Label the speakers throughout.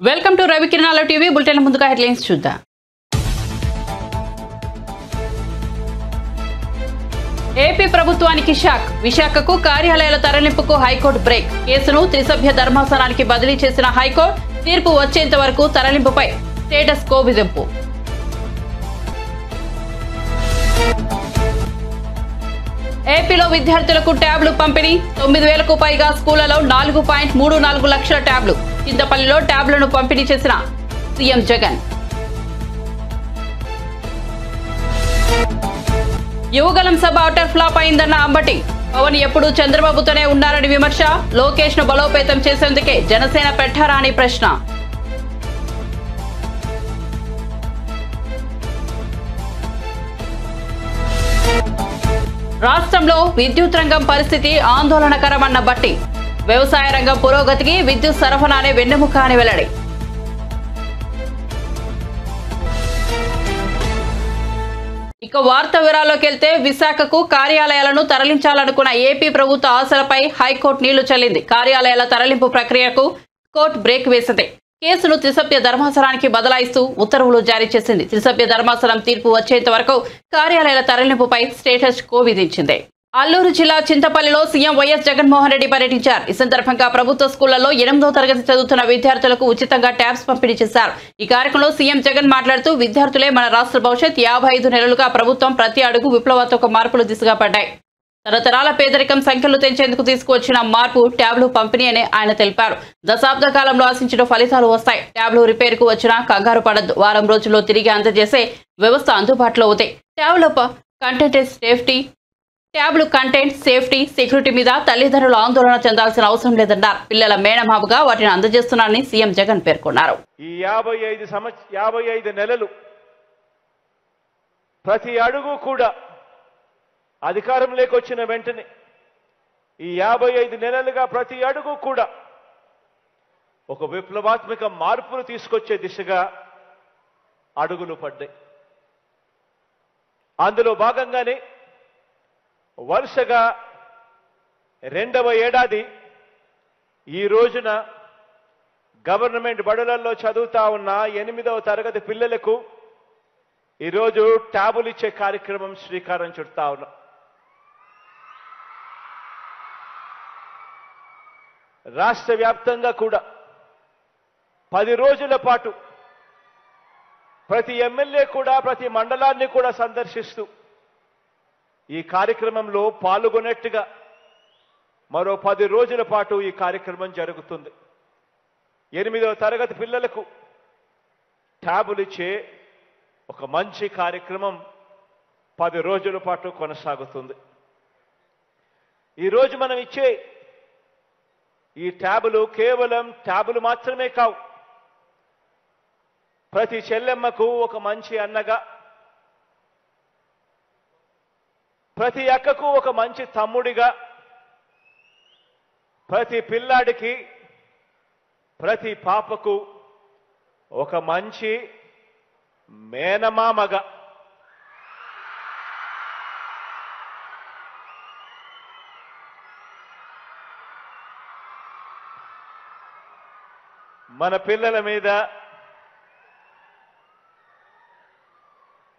Speaker 1: Welcome to Ravi కిరణాల TV. Bulletin ముందుగా headlines చూద్దాం. ఏపీ ప్రభుత్వానికి షాక్. విశాఖకు కార్యాలయాల తరలింపుకు హైకోర్టు బ్రేక్. కేసును త్రిసభ్య ధర్మాసనానికి బదిలీ చేసిన హైకోర్టు తీర్పు వచ్చేంత వరకు తరలింపుపై స్టేటస్ కో విధింపు. ఏపీలో విద్యార్థులకు ట్యాబ్లు పంపిణీ. తొమ్మిది వేలకు పైగా స్కూళ్ళలో నాలుగు పాయింట్ మూడు నాలుగు లక్షల ట్యాబ్లు చింతపల్లిలో ట్యాబ్లను పంపిణీ చేసిన సీఎం జగన్. యువగలం సభ అవుటర్ ఫ్లాప్ అయిందన్న అంబటి. పవన్ ఎప్పుడు చంద్రబాబుతోనే ఉన్నారని విమర్శ. లోకేష్ను బలోపేతం చేసేందుకే జనసేన పెట్టారా అని ప్రశ్న. రాష్ట్రంలో విద్యుత్ రంగం పరిస్థితి ఆందోళనకరమన్న బట్టి వ్యవసాయ రంగం పురోగతికి విద్యుత్ సరఫరానే వెన్నెముక అని వెల్లడి. ఇక వార్త వివరాల్లోకి వెళ్తే విశాఖకు కార్యాలయాలను తరలించాలనుకున్న ఏపీ ప్రభుత్వ ఆశలపై హైకోర్టు నీళ్ళు చల్లింది. కార్యాలయాల తరలింపు ప్రక్రియకు కోర్టు బ్రేక్ వేసింది. కేసును త్రిసభ్య ధర్మాసనానికి బదలాయిస్తూ ఉత్తర్వులు జారీ చేసింది. త్రిసభ్య ధర్మాసనం తీర్పు వచ్చేంత వరకు కార్యాలయాల తరలింపుపై స్టేటస్ కో విధించింది అల్లూరు జిల్లా చింతపల్లిలో సీఎం వైఎస్ జగన్మోహన్ రెడ్డి పర్యటించారు. ఈ సందర్భంగా ప్రభుత్వ స్కూళ్ళలో ఎనిమిదో తరగతి చదువుతున్న విద్యార్థులకు ఉచితంగా ట్యాబ్స్ పంపిణీ చేశారు. ఈ కార్యక్రమంలో సీఎం జగన్ మాట్లాడుతూ విద్యార్థులే మన రాష్ట్ర భవిష్యత్ యాభై ఐదు నెలలుగా ప్రభుత్వం ప్రతి అడుగు విప్లవాత్మక మార్పులు దిశగా పడ్డాయి. తరతరాల పేదరికం సంఖ్యలు తెంచేందుకు తీసుకువచ్చిన మార్పు ట్యాబ్లు పంపిణీ అని ఆయన తెలిపారు. దశాబ్ద కాలంలో ఆశించిన ఫలితాలు వస్తాయి. ట్యాబ్లు రిపేర్కు వచ్చినా కంగారు పడద్దు. వారం రోజుల్లో తిరిగి అందజేసే వ్యవస్థ అందుబాటులో అవుతాయి ట్యాబ్ల కంటెంట్ సేఫ్టీ ట్యాబ్లు కంటెంట్ సేఫ్టీ సెక్యూరిటీ మీద తల్లిదండ్రులు ఆందోళన చెందాల్సిన అవసరం లేదన్నారు. పిల్లల మేనమాపుగా వాటిని అందజేస్తున్నారని సీఎం జగన్ పేర్కొన్నారు.
Speaker 2: ఈ యాభై ఐదు యాభై ఐదు నెలలు ప్రతి అడుగు కూడా అధికారంలోకి వచ్చిన వెంటనే ఈ యాభై ఐదు నెలలుగా ప్రతి అడుగు కూడా ఒక విప్లవాత్మక మార్పును తీసుకొచ్చే దిశగా అడుగులు పడ్డాయి. అందులో భాగంగానే వరుసగా రెండవ ఏడాది ఈ రోజున గవర్నమెంట్ బడులలో చదువుతా ఉన్న ఎనిమిదవ తరగతి పిల్లలకు ఈరోజు ట్యాబులు ఇచ్చే కార్యక్రమం శ్రీకారం చుడతా ఉన్నాం. రాష్ట్ర వ్యాప్తంగా కూడా పది రోజుల పాటు ప్రతి ఎమ్మెల్యే కూడా ప్రతి మండలాన్ని కూడా సందర్శిస్తూ ఈ కార్యక్రమంలో పాల్గొనట్టుగా మరో పది రోజుల పాటు ఈ కార్యక్రమం జరుగుతుంది. ఎనిమిదవ తరగతి పిల్లలకు ట్యాబులు ఇచ్చే ఒక మంచి కార్యక్రమం పది రోజుల పాటు కొనసాగుతుంది. ఈరోజు మనం ఇచ్చే ఈ ట్యాబులు కేవలం ట్యాబులు మాత్రమే కావు. ప్రతి చెల్లెమ్మకు ఒక మంచి అన్నగా ప్రతి అక్కకు ఒక మంచి తమ్ముడిగా ప్రతి పిల్లాడికి ప్రతి పాపకు ఒక మంచి మేనమామగా. మన పిల్లల మీద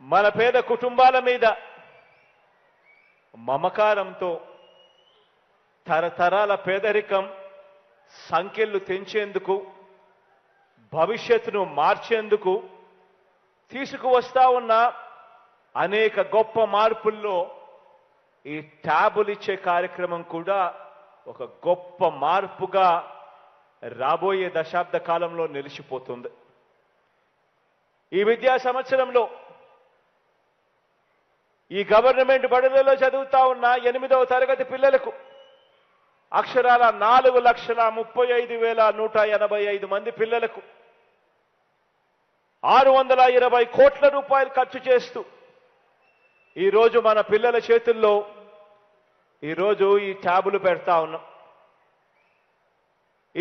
Speaker 2: మన పేద కుటుంబాల మీద మమకారంతో తరతరాల పేదరికం సంఖ్యలు తెంచేందుకు భవిష్యత్తును మార్చేందుకు తీసుకువస్తా ఉన్న అనేక గొప్ప మార్పుల్లో ఈ ట్యాబులు ఇచ్చే కార్యక్రమం కూడా ఒక గొప్ప మార్పుగా రాబోయే దశాబ్ద కాలంలో నిలిచిపోతుంది. ఈ విద్యా సంవత్సరంలో ఈ గవర్నమెంట్ బడులలో చదువుతా ఉన్న ఎనిమిదవ తరగతి పిల్లలకు అక్షరాల నాలుగు లక్షల ముప్పై ఐదు వేల నూట ఎనభై ఐదు మంది పిల్లలకు ఆరు వందల ఇరవై కోట్ల రూపాయలు ఖర్చు చేస్తూ ఈరోజు మన పిల్లల చేతుల్లో ఈరోజు ఈ ట్యాబులు పెడతా ఉన్నాం.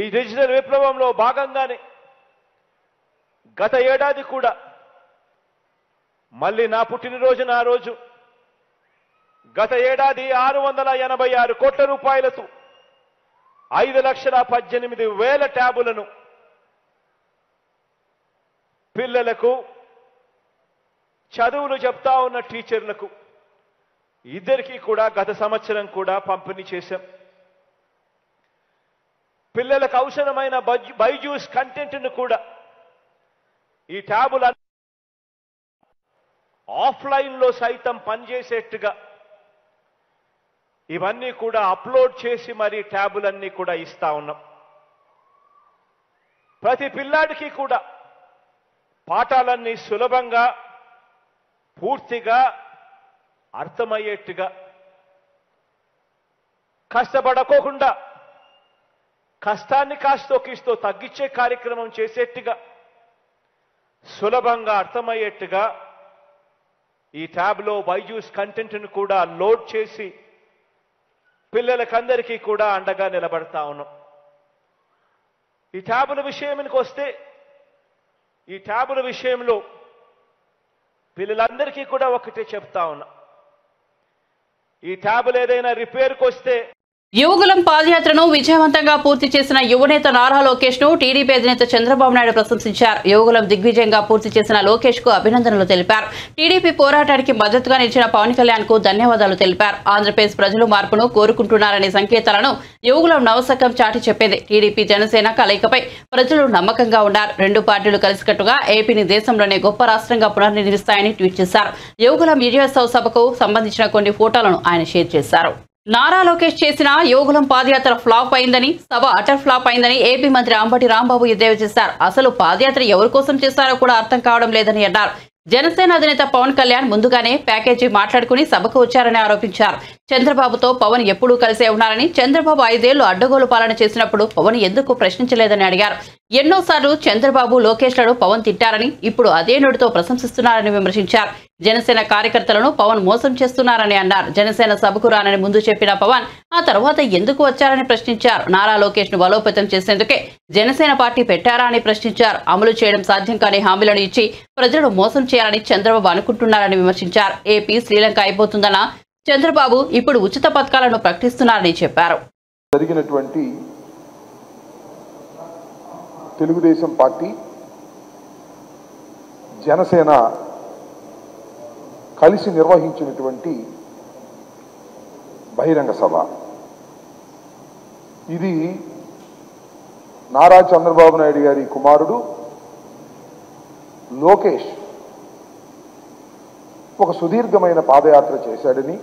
Speaker 2: ఈ డిజిటల్ విప్లవంలో భాగంగానే గత ఏడాది కూడా మళ్ళీ నా పుట్టినరోజు ఆ రోజు గత ఏడాది ఆరు వందల ఎనభై ఆరు కోట్ల రూపాయలతో ఐదు లక్షల పద్దెనిమిది వేల ట్యాబులను పిల్లలకు చదువులు చెప్తా ఉన్న టీచర్లకు ఇద్దరికీ కూడా గత సంవత్సరం కూడా పంపిణీ చేశాం. పిల్లలకు అవసరమైన బైజూస్ కంటెంట్ను కూడా ఈ ట్యాబుల ఆఫ్లైన్లో సైతం పనిచేసేట్టుగా ఇవన్నీ కూడా అప్లోడ్ చేసి మరి ట్యాబులన్నీ కూడా ఇస్తా ఉన్నాం. ప్రతి పిల్లాడికి కూడా పాఠాలన్నీ సులభంగా పూర్తిగా అర్థమయ్యేట్టుగా కష్టపడకోకుండా కష్టాన్ని కాస్తోకిస్తో తగ్గించే కార్యక్రమం చేసేట్టుగా సులభంగా అర్థమయ్యేట్టుగా ఈ ట్యాబ్లో బైజూస్ కంటెంట్ను కూడా లోడ్ చేసి పిల్లలకందరికీ కూడా అండగా నిలబడతా ఉన్నాం. ఈ ట్యాబుల విషయానికి వస్తే ఈ ట్యాబుల విషయంలో పిల్లలందరికీ కూడా ఒకటే చెప్తా ఉన్నా. ఈ ట్యాబులు ఏదైనా రిపేర్కి వస్తే
Speaker 1: యువకులం పాదయాత్రను విజయవంతంగా పూర్తి చేసిన యువనేత నారా లోకేష్ను టీడీపీ అధినేత చంద్రబాబు నాయుడు ప్రశంసించారు. యువకులం దిగ్విజయంగా పూర్తి చేసిన లోకేష్కు అభినందనలు తెలిపారు. టీడీపీ పోరాటానికి మద్దతుగా నిలిచిన పవన్ కళ్యాణ్కు ధన్యవాదాలు తెలిపారు. ఆంధ్రప్రదేశ్ ప్రజలు మార్పును కోరుకుంటున్నారనే సంకేతాలను యువకులం నవశకం చాటి చెప్పింది. టీడీపీ జనసేన కలయికపై ప్రజలు నమ్మకంగా ఉన్నారు. రెండు పార్టీలు కలిసికట్టుగా ఏపీని దేశంలోనే గొప్ప రాష్ట్రంగా పునర్నిర్మిస్తాయని ట్వీట్ చేశారు. యువకులం విజయోత్సవ సభకు సంబంధించిన కొన్ని ఫోటోలను ఆయన షేర్ చేశారు. నారా లోకేష్ చేసిన యోగులం పాదయాత్ర ఫ్లాప్ అయిందని సభ అటర్ ఫ్లాప్ అయిందని ఏపీ మంత్రి అంబటి రాంబాబు ఎద్దేవా చేశారు. అసలు పాదయాత్ర ఎవరి కోసం చేశారో కూడా అర్థం కావడం లేదని అన్నారు. జనసేన అధినేత పవన్ కళ్యాణ్ ముందుగానే ప్యాకేజీ మాట్లాడుకుని సభకు వచ్చారని ఆరోపించారు. చంద్రబాబుతో పవన్ ఎప్పుడూ కలిసే ఉన్నారని చంద్రబాబు ఐదేళ్ళు అడ్డగోలు పాలన చేసినప్పుడు పవన్ ఎందుకు ప్రశ్నించలేదని అడిగారు. ఎన్నోసార్లు చంద్రబాబు లోకేష్లను పవన్ తిట్టారని ఇప్పుడు అదే నోటితో ప్రశంసిస్తున్నారని విమర్శించారు. జనసేన కార్యకర్తలను పవన్ మోసం చేస్తున్నారని అన్నారు. జనసేన సభకు రానని ముందు చెప్పిన పవన్ ఆ తర్వాత ఎందుకు వచ్చారని ప్రశ్నించారు. నారా లోకేష్ను బలోపేతం చేసేందుకే జనసేన పార్టీ పెట్టారా అని ప్రశ్నించారు. అమలు చేయడం సాధ్యం కాని హామీలను ఇచ్చి ప్రజలను మోసం చేయాలని చంద్రబాబు అనుకుంటున్నారని విమర్శించారు. ఏపీ శ్రీలంక అయిపోతుందన్న చంద్రబాబు ఇప్పుడు ఉచిత పథకాలను ప్రకటిస్తున్నారని చెప్పారు.
Speaker 3: జరిగినటువంటి తెలుగుదేశం పార్టీ జనసేన కలిసి నిర్వహించినటువంటి బహిరంగ సభ. ఇది నారా చంద్రబాబు నాయుడు గారి కుమారుడు లోకేష్ ఒక సుదీర్ఘమైన పాదయాత్ర చేశాడని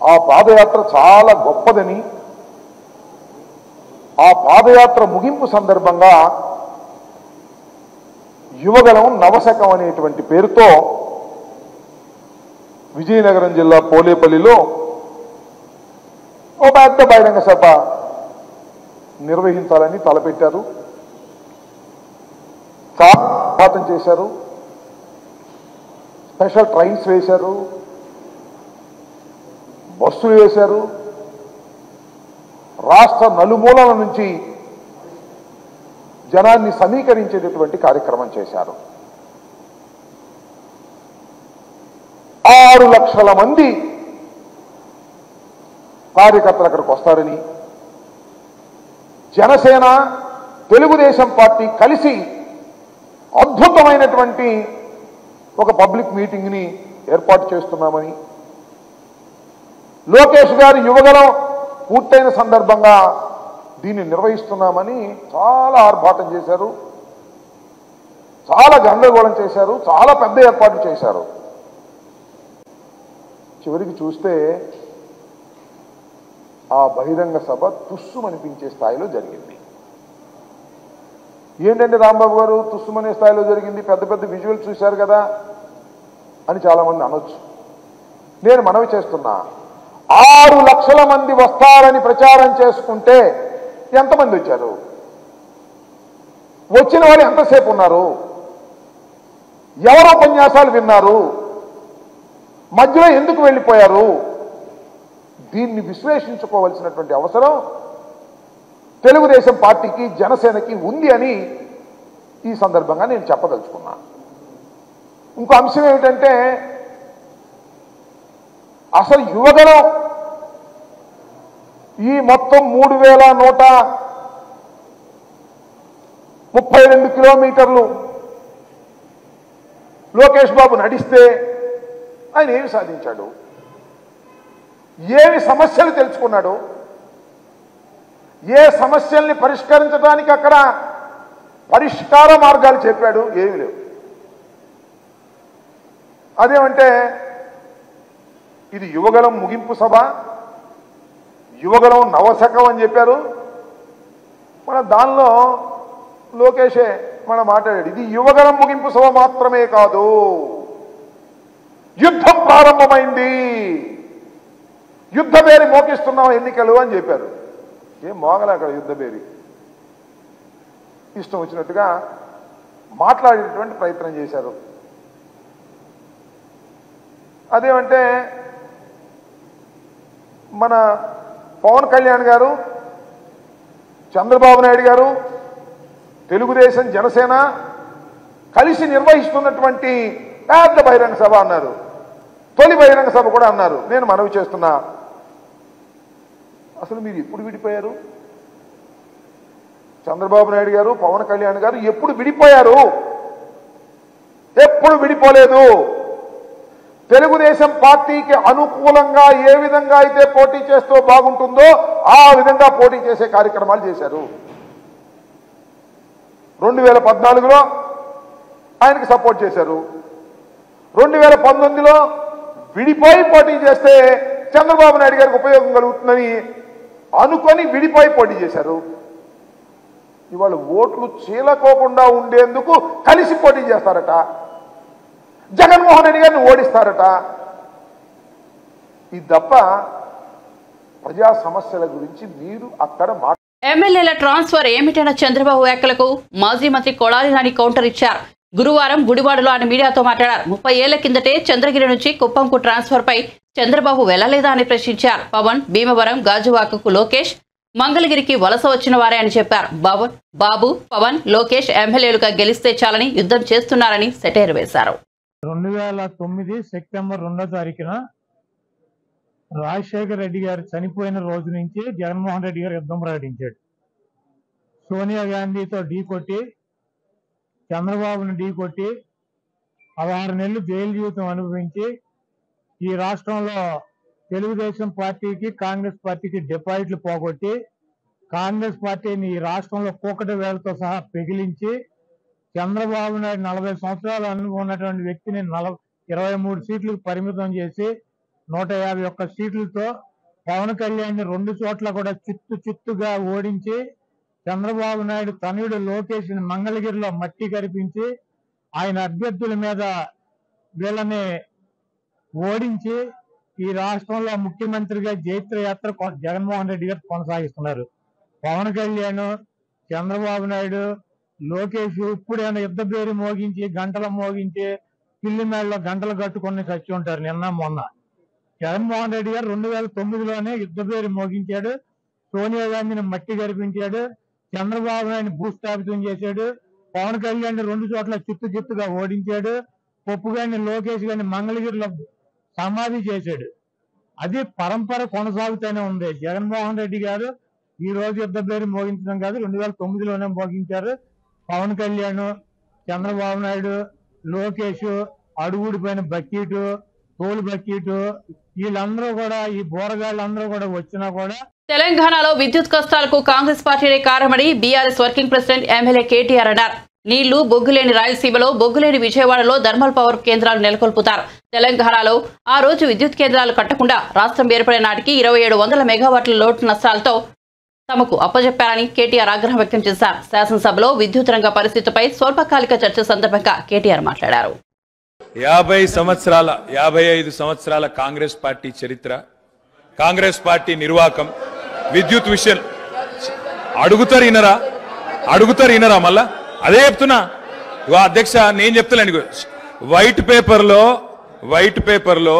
Speaker 3: ఆ పాదయాత్ర చాలా గొప్పదని ఆ పాదయాత్ర ముగింపు సందర్భంగా యువగలం నవశకం అనేటువంటి పేరుతో విజయనగరం జిల్లా పోలేపల్లిలో ఓ పెద్ద బహిరంగ సభ నిర్వహించాలని తలపెట్టారు. పాఠం చేశారు. స్పెషల్ ట్రైన్స్ వేశారు. బస్సులు వేశారు. రాష్ట్ర నలుమూలల నుంచి జనాన్ని సమీకరించేటటువంటి కార్యక్రమం చేశారు. ఆరు లక్షల మంది కార్యకర్తలు అక్కడికి వస్తారని జనసేన తెలుగుదేశం పార్టీ కలిసి అద్భుతమైనటువంటి ఒక పబ్లిక్ మీటింగ్ని ఏర్పాటు చేస్తున్నామని లోకేష్ గారి యువగలం పూర్తయిన సందర్భంగా దీన్ని నిర్వహిస్తున్నామని చాలా ఆర్భాటం చేశారు. చాలా గందరగోళం చేశారు. చాలా పెద్ద ఏర్పాట్లు చేశారు. చివరికి చూస్తే ఆ బహిరంగ సభ తుస్సుమనిపించే స్థాయిలో జరిగింది. ఏంటంటే రాంబాబు గారు తుస్సుమనే స్థాయిలో జరిగింది. పెద్ద పెద్ద విజువల్స్ చూశారు కదా అని చాలామంది అనొచ్చు. నేను మనవి చేస్తున్నా. ఆరు లక్షల మంది వస్తారని ప్రచారం చేసుకుంటే ఎంతమంది వచ్చారు? వచ్చిన వారు ఎంతసేపు ఉన్నారు? ఎవరు ఉపన్యాసాలు విన్నారు? మధ్యలో ఎందుకు వెళ్ళిపోయారు? దీన్ని విశ్లేషించుకోవలసినటువంటి అవసరం తెలుగుదేశం పార్టీకి జనసేనకి ఉంది అని ఈ సందర్భంగా నేను చెప్పదలుచుకున్నా. ఇంకో అంశం ఏమిటంటే అసలు యువగలం ఈ మొత్తం మూడు వేల నూట ముప్పై రెండు కిలోమీటర్లు లోకేష్ బాబు నడిస్తే ఆయన ఏమి సాధించాడు? ఏమి సమస్యలు తెలుసుకున్నాడు? ఏ సమస్యల్ని పరిష్కరించడానికి అక్కడ పరిష్కార మార్గాలు చెప్పాడు? ఏమి లేవు. అదేమంటే ఇది యువగలం ముగింపు సభ. యువగలం నవశకం అని చెప్పారు. మన దానిలో లోకేషే మన మాట్లాడాడు. ఇది యువగలం ముగింపు సభ మాత్రమే కాదు. యుద్ధం ప్రారంభమైంది. యుద్ధ పేరు మోకిస్తున్నాం ఎన్నికలు అని చెప్పారు. ఏం మోగలే అక్కడ యుద్ధ పేరు. ఇష్టం వచ్చినట్టుగా మాట్లాడేటువంటి ప్రయత్నం చేశారు. అదేమంటే మన పవన్ కళ్యాణ్ గారు చంద్రబాబు నాయుడు గారు తెలుగుదేశం జనసేన కలిసి నిర్వహిస్తున్నటువంటి పెద్ద బహిరంగ సభ అన్నారు. తొలి బహిరంగ సభ కూడా అన్నారు. నేను మనవి చేస్తున్నా. అసలు మీరు ఎప్పుడు విడిపోయారు? చంద్రబాబు నాయుడు గారు పవన్ కళ్యాణ్ గారు ఎప్పుడు విడిపోయారు? ఎప్పుడు విడిపోలేదు. తెలుగుదేశం పార్టీకి అనుకూలంగా ఏ విధంగా అయితే పోటీ చేస్తూ బాగుంటుందో ఆ విధంగా పోటీ చేసే కార్యక్రమాలు చేశారు. రెండు వేల పద్నాలుగులో ఆయనకి సపోర్ట్ చేశారు. రెండు వేల పంతొమ్మిదిలో విడిపోయి పోటీ చేస్తే చంద్రబాబు నాయుడు గారికి ఉపయోగం కలుగుతుందని అనుకొని విడిపోయి పోటీ చేశారు. ఇవాళ ఓట్లు చీలకోకుండా ఉండేందుకు కలిసి పోటీ చేస్తారట. జగన్మోహన్ రెడ్డి గారిని ఓడిస్తారట. ఇది తప్ప ప్రజా సమస్యల గురించి మీరు అక్కడ మాట్లాడారు
Speaker 1: ఎమ్మెల్యేల ట్రాన్స్ఫర్ ఏమిటన్న చంద్రబాబు వ్యాఖ్యలకు మాజీ మంత్రి కొడాలి నాని కౌంటర్ ఇచ్చారు. గురువారం గుడివాడలో ఆయన మీడియాతో మాట్లాడారు. ముప్పై ఏళ్ళ కిందటే చంద్రగిరి నుంచి కుప్పంకు ట్రాన్స్ఫర్ పై చంద్రబాబు వెళ్ళలేదా అని ప్రశ్నించారు. పవన్ భీమవరం గాజువాకకు లోకేష్ మంగళగిరికి వలస వచ్చిన వారే అని చెప్పారు. బాబు పవన్ లోకేష్ ఎమ్మెల్యేలుగా గెలిస్తే చాలని యుద్ధం చేస్తున్నారని సెటైర్ వేశారు.
Speaker 4: రెండు వేల తొమ్మిది సెప్టెంబర్ రెండో తారీఖున రాజశేఖర్ రెడ్డి గారు చనిపోయిన రోజు నుంచి జగన్మోహన్ రెడ్డి గారు యుద్ధం ప్రకటించాడు. సోనియా గాంధీతో ఢీ కొట్టి చంద్రబాబును ఢీ కొట్టి పదహారు నెలలు జైలు జీవితం అనుభవించి ఈ రాష్ట్రంలో తెలుగుదేశం పార్టీకి కాంగ్రెస్ పార్టీకి డిపాజిట్లు పోగొట్టి కాంగ్రెస్ పార్టీని ఈ రాష్ట్రంలో కూకటి వేలతో సహా పెగిలించి చంద్రబాబు నాయుడు నలభై సంవత్సరాలు అనుభవం ఉన్నటువంటి వ్యక్తిని నలభై ఇరవై మూడు సీట్లకు పరిమితం చేసి నూట యాభై ఒక్క సీట్లతో పవన్ కళ్యాణ్ రెండు చోట్ల కూడా చిత్తు చిత్తుగా ఓడించి చంద్రబాబు నాయుడు తనయుడు లోకేష్ మంగళగిరిలో మట్టి కరిపించి ఆయన అభ్యర్థుల మీద వీళ్ళని ఓడించి ఈ రాష్ట్రంలో ముఖ్యమంత్రిగా జైత్ర యాత్ర జగన్మోహన్ రెడ్డి గారు కొనసాగిస్తున్నారు. పవన్ కళ్యాణ్ చంద్రబాబు నాయుడు లోకేష్ ఇప్పుడైనా యుద్ధ పేరు మోగించి గంటలు మోగించి పిల్లి మేడలో గంటలు కట్టుకొని చచ్చి ఉంటారు నిన్న మొన్న. జగన్మోహన్ రెడ్డి గారు రెండు వేల తొమ్మిదిలోనే యుద్ధ పేరు మోగించాడు. సోనియా గాంధీని మట్టి గడిపించాడు. చంద్రబాబు నాయుడు భూస్థాపితం చేశాడు. పవన్ కళ్యాణ్ రెండు చోట్ల చిత్తు చిత్తుగా ఓడించాడు. పప్పు గారిని లోకేష్ గారిని మంగళగిరిలో సమాధి చేశాడు. అది పరంపర కొనసాగుతూనే ఉంది. జగన్మోహన్ రెడ్డి గారు ఈ రోజు యుద్ధ పేరు మోగించడం కాదు రెండు వేల తొమ్మిదిలోనే మోగించారు. పవన్ కళ్యాణ్ చంద్రబాబు నాయుడు లోకేష్ అడుగుడిపోయిన బకీటు తోలు బకీటు వీళ్ళందరూ కూడా ఈ బోరగాళ్ళందరూ కూడా వచ్చినా కూడా
Speaker 1: తెలంగాణలో విద్యుత్ కష్టాలకు కాంగ్రెస్ పార్టీనే కారణమని BRS working president MLA KTR అన్నారు. నీళ్ళు బొగ్గులేని రాయలసీమలో బొగ్గులేని విజయవాడలో థర్మల్ పవర్ కేంద్రాలు నెలకొల్పుతారు. తెలంగాణలో ఆ రోజు విద్యుత్ కేంద్రాలు కట్టకుండా రాష్ట్రం ఏర్పడే నాటికి ఇరవై ఏడు వందల మెగావాట్ల లోటు నష్టాలతో తమకు అప్పజెప్పారని కేటీఆర్ ఆగ్రహం వ్యక్తం చేశారు. శాసనసభలో విద్యుత్ రంగ పరిస్థితిపై స్వల్పకాలిక చర్చ సందర్భంగా కేటీఆర్ మాట్లాడారు.
Speaker 5: యాభై సంవత్సరాల యాభై ఐదు సంవత్సరాల కాంగ్రెస్ పార్టీ చరిత్ర కాంగ్రెస్ పార్టీ నిర్వాకం విద్యుత్ విషయం అడుగుతారు ఇనరా అడుగుతారు ఇనరా మళ్ళా? అదే చెప్తున్నా. అధ్యక్ష నేను చెప్తాను వైట్ పేపర్లో వైట్ పేపర్లో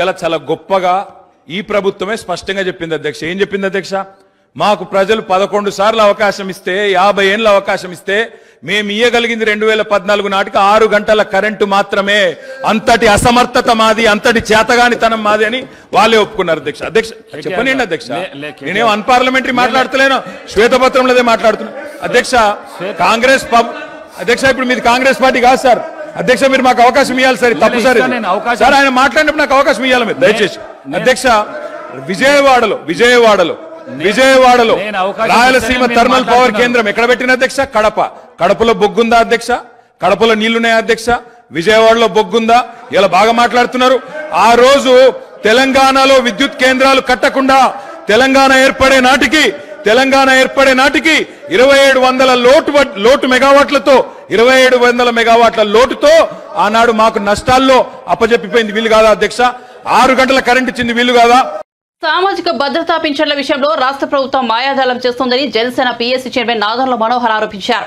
Speaker 5: ఇలా చాలా గొప్పగా ఈ ప్రభుత్వమే స్పష్టంగా చెప్పింది అధ్యక్ష. ఏం చెప్పింది అధ్యక్ష? మాకు ప్రజలు పదకొండు సార్లు అవకాశం ఇస్తే యాభై ఏళ్ళ అవకాశం ఇస్తే మేము ఇయ్యగలిగింది రెండు వేల పద్నాలుగు నాటికి ఆరు గంటల కరెంటు మాత్రమే. అంతటి అసమర్థత మాది అంతటి చేతగానితనం మాది అని వాళ్ళే ఒప్పుకున్నారు అధ్యక్ష. అధ్యక్ష చెప్పనండి అధ్యక్ష. నేనేం అన్పార్లమెంటరీ మాట్లాడతలేను? శ్వేతపత్రంలోదే మాట్లాడుతున్నా. అధ్యక్ష కాంగ్రెస్ పబ్ అధ్యక్ష ఇప్పుడు మీది కాంగ్రెస్ పార్టీ కాదు సార్. అధ్యక్ష మీరు మాకు అవకాశం ఇవ్వాలి సార్ తప్పు సార్. సార్ ఆయన మాట్లాడినప్పుడు నాకు అవకాశం ఇవ్వాలి మీరు దయచేసి. అధ్యక్ష విజయవాడలో విజయవాడలో విజయవాడలో రాయలసీమ థర్మల్ పవర్. కేంద్రం ఎక్కడ పెట్టిన అధ్యక్ష? కడప. కడపలో బొగ్గుందా అధ్యక్ష? కడపలో నీళ్ళున్నాయా అధ్యక్ష? విజయవాడలో బొగ్గుందా? ఇలా బాగా మాట్లాడుతున్నారు. ఆ రోజు తెలంగాణలో విద్యుత్ కేంద్రాలు కట్టకుండా తెలంగాణ ఏర్పడే నాటికి తెలంగాణ ఏర్పడే నాటికి ఇరవై ఏడు వందల లోటు లోటు మెగావాట్లతో ఇరవై ఏడు వందల మెగావాట్ల లోటుతో ఆనాడు మాకు నష్టాల్లో అప్పజెప్పిపోయింది వీలు కాదా అధ్యక్ష? ఆరు గంటల కరెంట్ ఇచ్చింది వీలు కాదా?
Speaker 1: సామాజిక భద్రతా పింఛన్ల విషయంలో రాష్ట్ర ప్రభుత్వం మాయాజాలం చేస్తోందని జనసేన పీఎస్సీ చైర్మన్ నాదర్ల మనోహర్ ఆరోపించారు.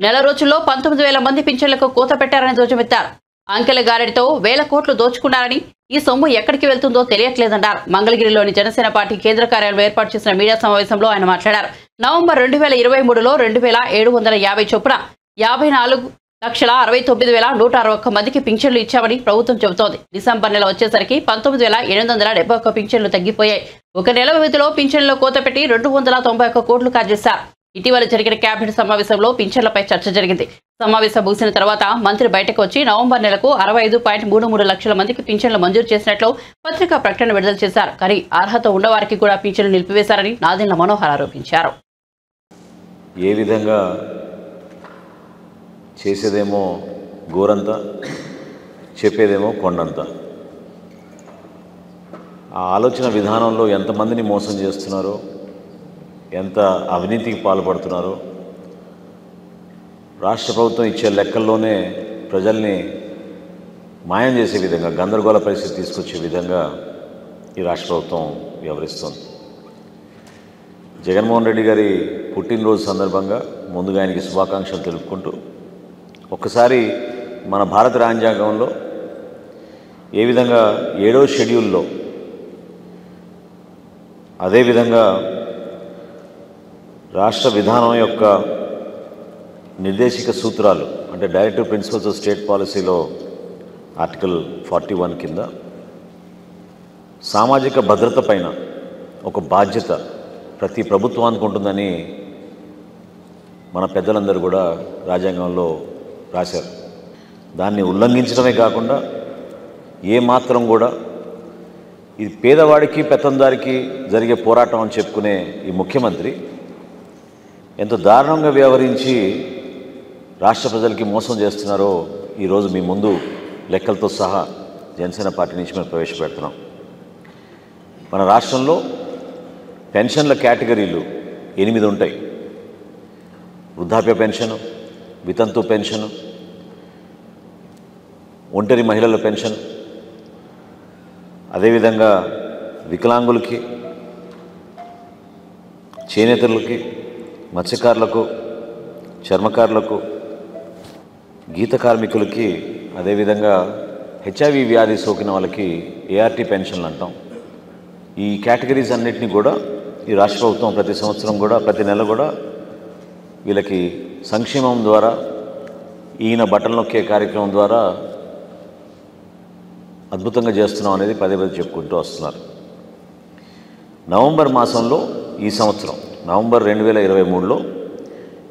Speaker 1: నెల రోజుల్లో పంతొమ్మిది వేల మంది పింఛన్లకు కోత పెట్టారని దోచమెత్తారు అంకెల గారెడితో వేల కోట్లు దోచుకున్నారని ఈ సొమ్ము ఎక్కడికి వెళ్తుందో తెలియట్లేదన్నారు. మంగళగిరిలోని జనసేన పార్టీ కేంద్ర కార్యాలయం ఏర్పాటు చేసిన మీడియా సమావేశంలో ఆయన మాట్లాడారు. నవంబర్ రెండు వేల ఇరవై మూడులో రెండు వేల ఏడు వందల యాభై చొప్పున యాభై నాలుగు లక్షల అరవై తొమ్మిది వేల నూట అరవై ఒక్క మందికి పింఛన్లు ఇచ్చామని ప్రభుత్వం చెబుతోంది. డిసెంబర్ నెల వచ్చేసరికి పంతొమ్మిది వేల ఎనిమిది వందల డెబ్బై ఒక్క పింఛన్లు తగ్గిపోయాయి. ఒక నెల వ్యవధిలో పింఛన్లు కోత పెట్టి రెండు వందల తొంభై ఒక్క కోట్లు కాజేశారు. ఇటీవల జరిగిన కేబినెట్ సమావేశంలో పింఛన్లపై చర్చ జరిగింది. సమావేశం ముగిసిన తర్వాత మంత్రి బయటకు వచ్చి నవంబర్ నెలకు అరవై ఐదు పాయింట్ మూడు మూడు లక్షల మందికి పింఛన్లు మంజూరు చేసినట్లు పత్రికా ప్రకటన విడుదల చేశారు. కానీ అర్హత ఉన్నవారికి కూడా పింఛన్లు నిలిపివేశారని నాదెండ్ల మనోహర్ ఆరోపించారు.
Speaker 6: ఏ విధంగా చేసేదేమో గోరంత చెప్పేదేమో కొండంత. ఆ ఆలోచన విధానంలో ఎంతమందిని మోసం చేస్తున్నారో ఎంత అవినీతికి పాల్పడుతున్నారో రాష్ట్ర ప్రభుత్వం ఇచ్చే లెక్కల్లోనే ప్రజల్ని మాయం చేసే విధంగా గందరగోళ పరిస్థితి తీసుకొచ్చే విధంగా ఈ రాష్ట్ర ప్రభుత్వం వ్యవహరిస్తోంది. జగన్మోహన్ రెడ్డి గారి పుట్టినరోజు సందర్భంగా ముందుగా ఆయనకి శుభాకాంక్షలు తెలుపుకుంటూ ఒక్కసారి మన భారత రాజ్యాంగంలో ఏ విధంగా ఏడో షెడ్యూల్లో అదేవిధంగా రాష్ట్ర విధానం యొక్క నిర్దేశిక సూత్రాలు అంటే డైరెక్టివ్ ప్రిన్సిపల్స్ ఆఫ్ స్టేట్ పాలసీలో ఆర్టికల్ ఫార్టీ వన్ కింద సామాజిక భద్రత పైన ఒక బాధ్యత ప్రతి ప్రభుత్వానికి ఉంటుందని మన పెద్దలందరూ కూడా రాజ్యాంగంలో రాశారు. దాన్ని ఉల్లంఘించడమే కాకుండా ఏమాత్రం కూడా ఇది పేదవాడికి పెత్తందారికి జరిగే పోరాటం అని చెప్పుకునే ఈ ముఖ్యమంత్రి ఎంత దారుణంగా వ్యవహరించి రాష్ట్ర ప్రజలకి మోసం చేస్తున్నారో ఈరోజు మీ ముందు లెక్కలతో సహా జనసేన పార్టీ నుంచి మేము ప్రవేశపెడుతున్నాం. మన రాష్ట్రంలో పెన్షన్ల కేటగిరీలు ఎనిమిది ఉంటాయి. వృద్ధాప్య పెన్షన్ వితంతు పెన్షన్ ఒంటరి మహిళల పెన్షన్ అదేవిధంగా వికలాంగులకి చేనేతలకి మత్స్యకారులకు చర్మకారులకు గీత కార్మికులకి అదేవిధంగా హెచ్ఐవి వ్యాధి సోకిన వాళ్ళకి ఏఆర్టీ పెన్షన్లు అంటాం. ఈ కేటగిరీస్ అన్నిటినీ కూడా ఈ రాష్ట్ర ప్రభుత్వం ప్రతి సంవత్సరం కూడా ప్రతి నెల కూడా వీళ్ళకి సంక్షేమం ద్వారా ఈయన బట్టలు నొక్కే కార్యక్రమం ద్వారా అద్భుతంగా చేస్తున్నాం అనేది పదే పదే చెప్పుకుంటూ వస్తున్నారు. నవంబర్ మాసంలో ఈ సంవత్సరం నవంబర్ రెండు వేల ఇరవై మూడులో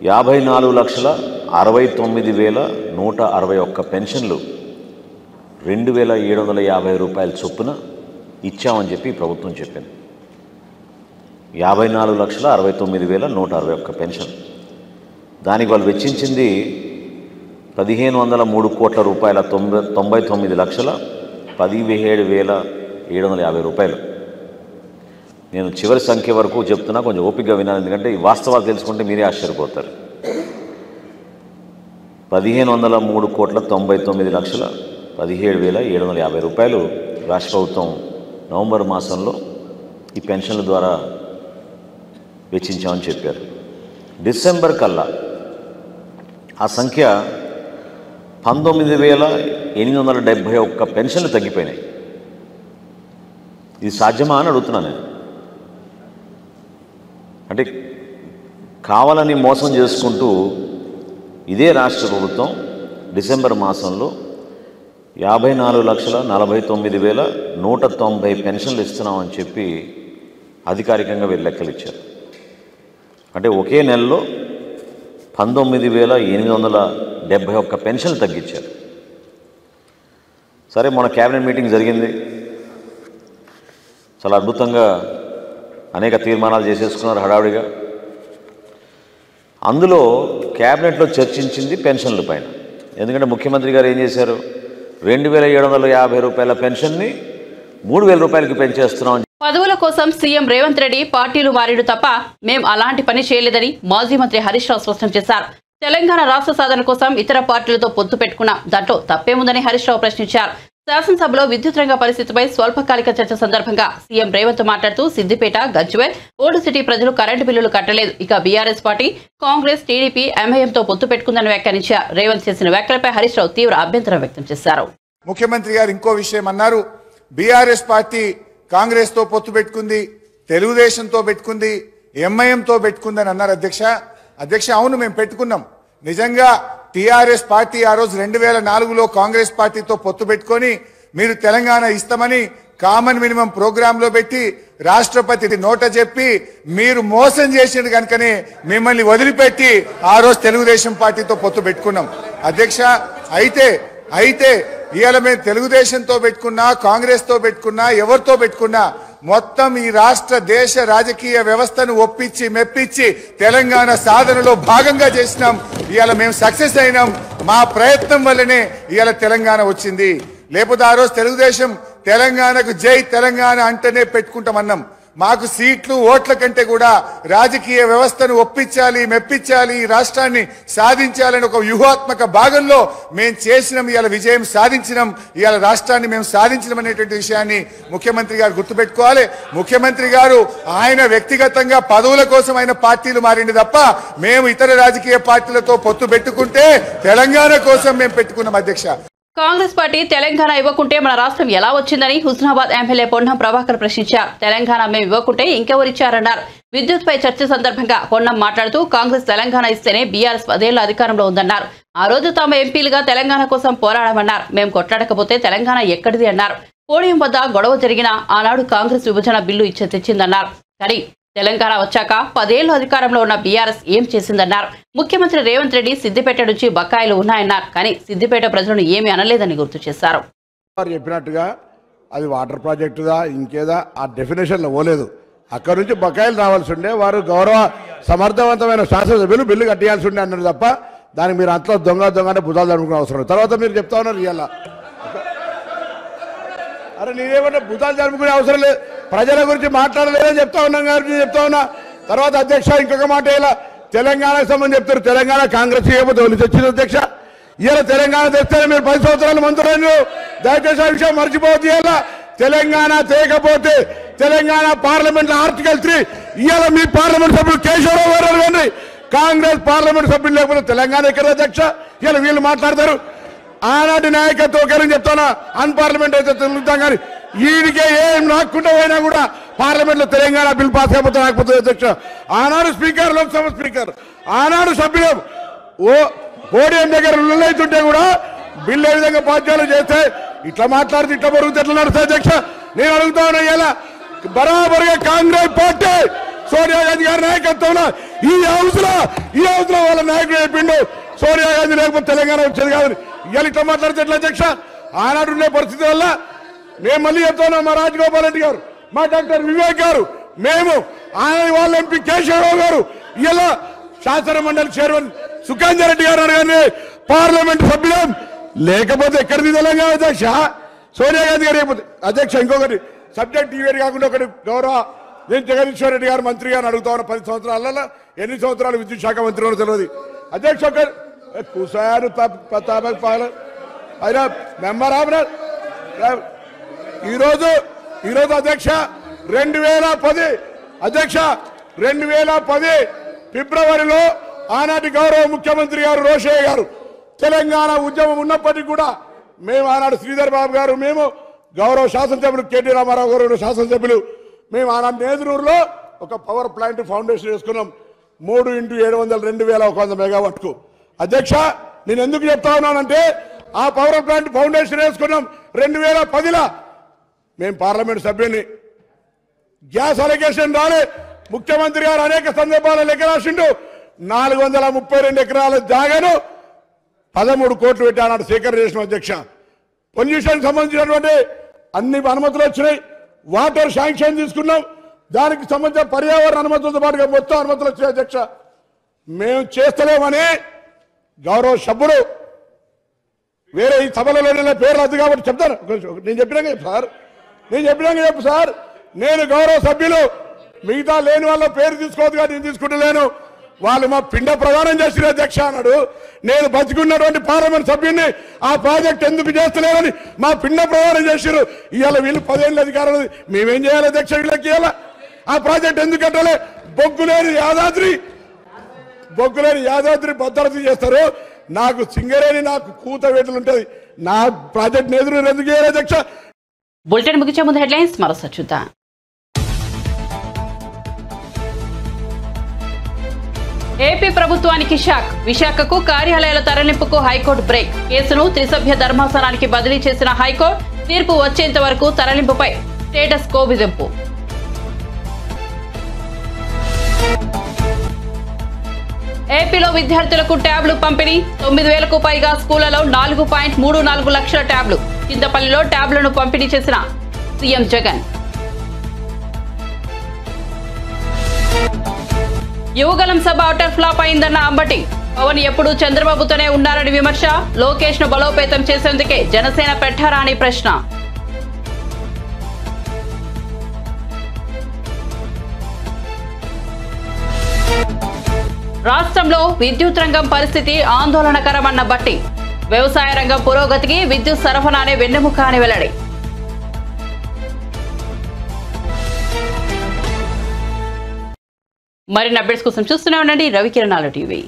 Speaker 6: యాభై నాలుగు లక్షల అరవై తొమ్మిది వేల నూట అరవై ఒక్క పెన్షన్లు రెండు వేల ఏడు వందల యాభై రూపాయల చొప్పున ఇచ్చామని చెప్పి ప్రభుత్వం చెప్పింది. యాభై నాలుగు లక్షల అరవై తొమ్మిది వేల నూట అరవై ఒక్క పెన్షన్. దానికి వాళ్ళు వెచ్చించింది పదిహేను వందల మూడు కోట్ల రూపాయల తొంభై తొంభై తొమ్మిది లక్షల పదిహేడు వేల ఏడు వందల యాభై రూపాయలు. నేను చివరి సంఖ్య వరకు చెప్తున్నా కొంచెం ఓపికగా వినాలి ఎందుకంటే ఈ వాస్తవాలు తెలుసుకుంటే మీరే ఆశ్చర్యపోతారు. పదిహేను వందల మూడు కోట్ల తొంభై తొమ్మిది లక్షల పదిహేడు వేల ఏడు వందల యాభై రూపాయలు రాష్ట్ర ప్రభుత్వం నవంబర్ మాసంలో ఈ పెన్షన్ల ద్వారా వెచ్చించామని చెప్పారు. డిసెంబర్ కల్లా ఆ సంఖ్య పంతొమ్మిది వేల ఎనిమిది వందల డెబ్భై ఒక్క పెన్షన్లు తగ్గిపోయినాయి. ఇది సాధ్యమా అని అడుగుతున్నాను నేను. అంటే కావాలని మోసం చేసుకుంటూ ఇదే రాష్ట్ర ప్రభుత్వం డిసెంబర్ మాసంలో యాభై నాలుగు లక్షల నలభై తొమ్మిది వేల నూట తొంభై పెన్షన్లు ఇస్తున్నామని చెప్పి అధికారికంగా వీళ్ళు లెక్కలు ఇచ్చారు అంటే ఒకే నెలలో పంతొమ్మిది వేల ఎనిమిది వందల డెబ్భై ఒక్క పెన్షన్లు తగ్గించారు. సరే మన క్యాబినెట్ మీటింగ్ జరిగింది. చాలా అద్భుతంగా అనేక తీర్మానాలు చేసేసుకున్నారు హడావుడిగా. అందులో క్యాబినెట్లో చర్చించింది పెన్షన్ల పైన. ఎందుకంటే ముఖ్యమంత్రి గారు ఏం చేశారు? రెండు వేల ఏడు వందల యాభై రూపాయల పెన్షన్ని మూడు వేల రూపాయలకి పెంచేస్తున్నాం
Speaker 1: పదవుల కోసం సీఎం రేవంత్ రెడ్డి పార్టీలు మారాడు తప్ప మేం అలాంటి పని చేయలేదని మాజీ మంత్రి హరీష్ రావు స్పష్టం చేశారు. తెలంగాణ రాష్ట్ర సాధన కోసం ఇతర పార్టీలతో పొత్తు పెట్టుకున్న. దాంట్లో తప్పేముందని హరీష్ రావు ప్రశ్నించారు. శాసనసభలో విద్యుత్ రంగ పరిస్థితిపై స్వల్పకాలిక చర్చ సందర్భంగా సీఎం రేవంత్ మాట్లాడుతూ సిద్దిపేట గజ్వేల్ ఓల్డ్ సిటీ ప్రజలు కరెంటు బిల్లులు కట్టలేదు. ఇక బీఆర్ఎస్ పార్టీ కాంగ్రెస్ టీడీపీ ఎంఐఎంతో పొత్తు పెట్టుకుందని వ్యాఖ్యానించారు. రేవంత్ చేసిన వ్యాఖ్యలపై హరీష్ రావు తీవ్ర అభ్యంతరం వ్యక్తం చేశారు.
Speaker 7: ముఖ్యమంత్రి గారు ఇంకో విషయం అన్నారు. బీఆర్ఎస్ పార్టీ కాంగ్రెస్తో పొత్తు పెట్టుకుంది తెలుగుదేశంతో పెట్టుకుంది ఎంఐఎంతో పెట్టుకుందని అన్నారు అధ్యక్ష. అధ్యక్ష అవును మేము పెట్టుకున్నాం. నిజంగా టీఆర్ఎస్ పార్టీ ఆ రోజు రెండు వేల నాలుగులో కాంగ్రెస్ పార్టీతో పొత్తు పెట్టుకొని మీరు తెలంగాణ ఇస్తామని కామన్ మినిమం ప్రోగ్రామ్లో పెట్టి రాష్ట్రపతి నోట చెప్పి మీరు మోసం చేసిండు కనుకనే మిమ్మల్ని వదిలిపెట్టి ఆ రోజు తెలుగుదేశం పార్టీతో పొత్తు పెట్టుకున్నాం. అధ్యక్ష అయితే అయితే ఇవాళ మేము తెలుగుదేశంతో పెట్టుకున్నా కాంగ్రెస్తో పెట్టుకున్నా ఎవరితో పెట్టుకున్నా మొత్తం ఈ రాష్ట్ర దేశ రాజకీయ వ్యవస్థను ఒప్పించి మెప్పించి తెలంగాణ సాధనలో భాగంగా చేసినాం. ఇవాళ మేము సక్సెస్ అయినాం. మా ప్రయత్నం వల్లనే ఇవాళ తెలంగాణ వచ్చింది. లేకపోతే ఆ రోజు తెలుగుదేశం తెలంగాణకు జై తెలంగాణ అంటేనే పెట్టుకుంటామన్నాం. మాకు సీట్లు ఓట్ల కంటే కూడా రాజకీయ వ్యవస్థను ఒప్పించాలి మెప్పించాలి ఈ రాష్ట్రాన్ని సాధించాలని ఒక వ్యూహాత్మక భాగంలో మేము చేసినాం ఇవాళ విజయం సాధించినాం ఇవాళ రాష్ట్రాన్ని మేము సాధించడం అనేటువంటి విషయాన్ని ముఖ్యమంత్రి గారు గుర్తుపెట్టుకోవాలి. ముఖ్యమంత్రి గారు ఆయన వ్యక్తిగతంగా పదవుల కోసం ఆయన పార్టీలు మారింది తప్ప మేము ఇతర రాజకీయ పార్టీలతో పొత్తు పెట్టుకుంటే తెలంగాణ కోసం మేము పెట్టుకున్నాం అధ్యక్ష.
Speaker 1: కాంగ్రెస్ పార్టీ తెలంగాణ ఇవ్వకుంటే మన రాష్ట్రం ఎలా వచ్చిందని హుస్నాబాద్ ఎమ్మెల్యే పొన్నం ప్రభాకర్ ప్రశ్నించారు. తెలంగాణ మేము ఇవ్వకుంటే ఇంకెవరిచ్చారన్నారు విద్యుత్ పై చర్చ సందర్భంగా పొన్నం మాట్లాడుతూ కాంగ్రెస్ తెలంగాణ ఇస్తేనే బీఆర్ఎస్ పదేళ్ళ అధికారంలో ఉందన్నారు. ఆ రోజు తాము ఎంపీలుగా తెలంగాణ కోసం పోరాడమన్నారు. మేము కొట్లాడకపోతే తెలంగాణ ఎక్కడిది అన్నారు. పోడియం వద్ద గొడవ జరిగినా ఆనాడు కాంగ్రెస్ విభజన బిల్లు ఇచ్చ తెచ్చిందన్నారు. కానీ తెలంగాణ వచ్చాక పదేళ్ళు అధికారంలో ఉన్న బీఆర్ఎస్ ఏం చేసిందన్నారు? ముఖ్యమంత్రి రేవంత్ రెడ్డి సిద్దిపేట నుంచి బకాయిలు ఉన్నాయన్నారు కానీ సిద్దిపేట ప్రజలను ఏమీ అనలేదని గుర్తు చేశారు.
Speaker 8: వారు చెప్పినట్టుగా అది వాటర్ ప్రాజెక్టుదా ఇంకేదా ఆ డెఫినేషన్లో పోలేదు. అక్కడ నుంచి బకాయిలు రావాల్సి ఉండే వారు గౌరవ సమర్థవంతమైన శాసనసభ్యులు బిల్లు కట్టేయాల్సి ఉండే అన్నారు తప్ప దానికి మీరు అంతలో దొంగ దొంగనే అంటే భుజాలు జరుపుకునే అవసరం తర్వాత మీరు చెప్తా ఉన్నారు ఇవాళ అరే నేనేమన్నా భుజాలు జరుపుకునే అవసరం లేదు. ప్రజల గురించి మాట్లాడలేదని చెప్తా ఉన్నాం గారు చెప్తా ఉన్నా. తర్వాత అధ్యక్ష ఇంకొక మాట ఇలా తెలంగాణకు సంబంధించి చెప్తారు. తెలంగాణ కాంగ్రెస్ చేయకపోతే వాళ్ళు అధ్యక్ష? ఇలా తెలంగాణ తెస్తే మీరు పది సంవత్సరాలు మంత్రులు దయచేసి ఆ విషయం మర్చిపోవద్దు ఇలా తెలంగాణ తేకపోతే తెలంగాణ పార్లమెంట్ ఆర్టికల్ త్రీ. ఇవాళ మీ పార్లమెంట్ సభ్యులు కేశవరావు గారు అడగండి. కాంగ్రెస్ పార్లమెంట్ సభ్యులు లేకపోతే తెలంగాణ ఎక్కడ అధ్యక్ష? ఇలా వీళ్ళు మాట్లాడతారు. ఆనాటి నాయకత్వం ఒకరిని చెప్తానా? అన్ పార్లమెంట్ అయితే తిరుగుతాం కానీ ఈయనకే ఏం నాకుండా పోయినా కూడా పార్లమెంట్లో తెలంగాణ బిల్ పాస్ అయిపోతే రాకపోతే అధ్యక్ష. ఆనాడు స్పీకర్ లోక్సభ స్పీకర్ ఆనాడు సభ్యులు. ఓ పోడియం దగ్గర లొల్లైతుంటే కూడా బిల్లు ఏ విధంగా పాఠ్యాలు చేస్తే ఇట్లా మాట్లాడితే ఇట్లా పొరుగుతే ఎట్లా నడుస్తాయి అధ్యక్ష? నేను అడుగుతా ఉన్నా ఇలా బరాబరుగా కాంగ్రెస్ పార్టీ సోనియా గాంధీ గారి నాయకత్వంలో ఈ హౌస్లో ఈ హౌస్లో వాళ్ళ నాయకుడు చెప్పిండు సోనియా గాంధీ లేకపోతే తెలంగాణ వచ్చేది కాదు ఇవాళ ఇట్లా మాట్లాడితే ఎట్లా అధ్యక్ష? ఆనాడు ఉండే పరిస్థితి వల్ల మేము మళ్ళీ చెప్తున్నాం మా రాజగోపాల్ రెడ్డి గారు మా డాక్టర్ వివేక్ గారు మేము ఆయన వాళ్ళ ఎంపీ కేశవరావు గారు ఇలా శాసన మండలి చైర్మన్ సుఖాంజర్ రెడ్డి గారు కానీ పార్లమెంట్ సభ్యులం. లేకపోతే ఎక్కడిది తెలంగాణ అధ్యక్ష? సోనియా గాంధీ గారు లేకపోతే అధ్యక్ష ఇంకొకటి సబ్జెక్ట్ ఈ కాకుండా ఒకటి గౌరవ నేను జగదీశ్వర్ రెడ్డి గారు మంత్రి గారు అడుగుతా ఉన్న పది సంవత్సరాలలో ఎన్ని సంవత్సరాలు విద్యుత్ శాఖ మంత్రి ఉన్నారో తెలియదు. అధ్యక్ష ఒకరు కుసారు తాపక్ పాల అయినా మెంబర్ ఆఫ్ ఈరోజు ఈరోజు అధ్యక్ష రెండు వేల పది అధ్యక్ష రెండు వేల పది ఫిబ్రవరిలో ఆనాటి గౌరవ ముఖ్యమంత్రి గారు రోషయ్య గారు. తెలంగాణ ఉద్యమం ఉన్నప్పటికీ కూడా మేము ఆనాడు శ్రీధర్ బాబు గారు మేము గౌరవ శాసనసభ్యులు కేటీ రామారావు గారు శాసనసభ్యులు. మేము ఆనాడు నేదురూరులో ఒక పవర్ ప్లాంట్ ఫౌండేషన్ వేసుకున్నాం. మూడు ఇంటూ ఏడు వందల రెండు వేల ఒక వంద మెగావాట్కు అధ్యక్ష నేను ఎందుకు చెప్తా ఉన్నానంటే ఆ పవర్ ప్లాంట్ ఫౌండేషన్ వేసుకున్నాం రెండు వేల పదిలో మేము పార్లమెంట్ సభ్యుని గ్యాస్ అలిగేషన్ రాలే. ముఖ్యమంత్రి గారు అనేక సందర్భాలు లెక్క రాసిండు. నాలుగు వందల ముప్పై రెండు ఎకరాల జాగాను పదమూడు కోట్లు పెట్టి ఆనాడు చేసిన అధ్యక్ష. పొల్యూషన్ సంబంధించినటువంటి అన్ని అనుమతులు వచ్చినాయి. వాటర్ శాంక్షన్ తీసుకున్నాం. దానికి సంబంధించిన పర్యావరణ అనుమతులతో పాటుగా మొత్తం అనుమతులు వచ్చినాయి అధ్యక్ష. మేము చేస్తలేమని గౌరవ సభ్యుడు వేరే ఈ సభలలో పేరు రద్దు కాబట్టి చెప్తాను. నేను చెప్పినాక చెప్పు సార్. నేను చెప్పినాక చెప్పు సార్. నేను గౌరవ సభ్యులు. మిగతా లేని వాళ్ళ పేరు తీసుకోవద్దు కానీ నేను తీసుకుంటలేను. వాళ్ళు మా పిండ ప్రదానం చేసిన అధ్యక్ష అన్నాడు. నేను బతికున్నటువంటి పార్లమెంట్ సభ్యుడిని ఆ ప్రాజెక్ట్ ఎందుకు చేస్తలేరని మా పిండ ప్రదానం చేసిరు ఇవాళ వీళ్ళు పదేళ్ళ అధికారం మేమేం చేయాలి అధ్యక్ష వీళ్ళకి ఇవాళ? ఆ ప్రాజెక్ట్ ఎందుకు కట్టాలి? బొగ్గులేని యాదాద్రి బొగ్గులేని యాదాద్రి భద్రత చేస్తారు? నాకు సింగరేణి నాకు కూత వేటలు ఉంటది. నా ప్రాజెక్ట్ ఎదురు ఎందుకు అధ్యక్ష?
Speaker 1: బులెటిన్ ముగించే ముందు హెడ్లైన్స్ మరోసారి చూద్దాం. ఏపీ ప్రభుత్వానికి షాక్. విశాఖకు కార్యాలయాల తరలింపుకు హైకోర్టు బ్రేక్. కేసును త్రిసభ్య ధర్మాసనానికి బదిలీ చేసిన హైకోర్టు తీర్పు వచ్చేంత వరకు తరలింపుపై స్టేటస్ కో విధింపు. ఏపీలో విద్యార్థులకు ట్యాబ్లు పంపిణీ. తొమ్మిది వేలకు పైగా స్కూళ్ళలో నాలుగు పాయింట్ మూడు నాలుగు లక్షల ట్యాబ్లు చింతపల్లిలో ట్యాబ్లను పంపిణీ చేసిన సీఎం జగన్. యువగలం సభ అవుటర్ ఫ్లాప్ అయిందన్న అంబటి. పవన్ ఎప్పుడు చంద్రబాబుతోనే ఉన్నారని విమర్శ. లోకేష్ను బలోపేతం చేసేందుకే జనసేన పెట్టారా అని ప్రశ్న. రాష్ట్రంలో విద్యుత్ రంగం పరిస్థితి ఆందోళనకరమన్న బట్టి వ్యవసాయ రంగం పురోగతికి విద్యుత్ సరఫరానే వెన్నెముక అని వెల్లడి. మరిన్ని అప్డేట్స్ కోసం చూస్తూనే ఉండండి రవికిరణాల టీవీ.